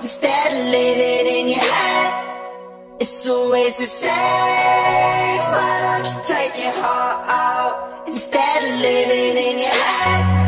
Instead of living in your head. It's always the same Why don't you take your heart out Instead of living in your head?